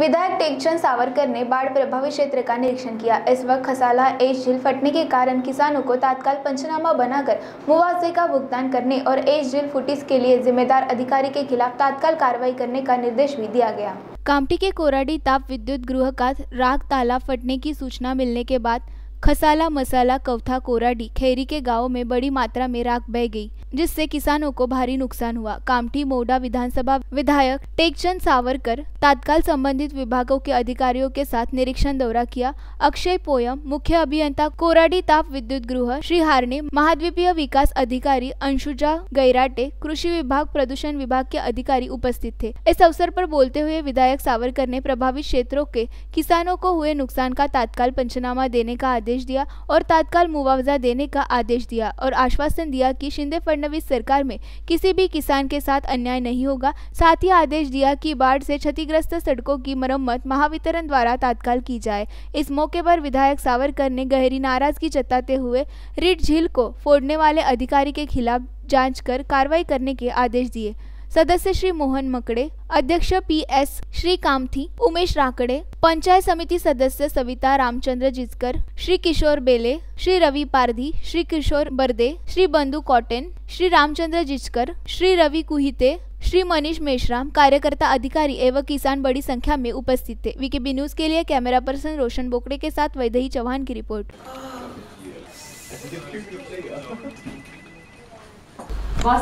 विधायक टेकचंद सावरकर ने बाढ़ प्रभावित क्षेत्र का निरीक्षण किया। इस वक्त खसाला, एच झील फटने के कारण किसानों को तत्काल पंचनामा बनाकर मुआवजे का भुगतान करने और एच झील फुटिस के लिए जिम्मेदार अधिकारी के खिलाफ तत्काल कार्रवाई करने का निर्देश भी दिया गया। कामटी के कोराडी ताप विद्युत गृह का राग ताला फटने की सूचना मिलने के बाद खसाला मसाला कवथा कोराडी, खेरी के गाँव में बड़ी मात्रा में राख बह गई। जिससे किसानों को भारी नुकसान हुआ। कामठी, मोडा विधानसभा विधायक टेकचंद सावरकर तत्काल संबंधित विभागों के अधिकारियों के साथ निरीक्षण दौरा किया। अक्षय पोयम, मुख्य अभियंता कोराडी ताप विद्युत गृह, श्री हारने महाद्वीपीय विकास अधिकारी अंशुजा गैराटे, कृषि विभाग, प्रदूषण विभाग के अधिकारी उपस्थित थे। इस अवसर पर बोलते हुए विधायक सावरकर ने प्रभावित क्षेत्रों के किसानों को हुए नुकसान का तत्काल पंचनामा देने का आदेश दिया और तत्काल मुआवजा देने का आदेश दिया और आश्वासन दिया कि शिंदे फडणवीस सरकार में किसी भी किसान के साथ अन्याय नहीं होगा। साथ ही आदेश दिया कि बाढ़ से क्षतिग्रस्त सड़कों की मरम्मत महावितरण द्वारा तत्काल की जाए। इस मौके पर विधायक सावरकर ने गहरी नाराज़गी जताते हुए रिट झील को फोड़ने वाले अधिकारी के खिलाफ जाँच कर कार्रवाई करने के आदेश दिए। सदस्य श्री मोहन मकड़े, अध्यक्ष पी एस श्री कामथी उमेश राकड़े, पंचायत समिति सदस्य सविता रामचंद्र जिचकर श्री किशोर बेले, श्री रवि पारधी, श्री किशोर बर्दे, श्री बंधु कॉटन, श्री रामचंद्र जिचकर श्री रवि कुहिते, श्री मनीष मेश्राम, कार्यकर्ता अधिकारी एवं किसान बड़ी संख्या में उपस्थित थे। वीकेबी न्यूज़ के लिए कैमरा पर्सन रोशन बोकड़े के साथ वैदही चौहान की रिपोर्ट।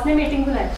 मीटिंग बुलाई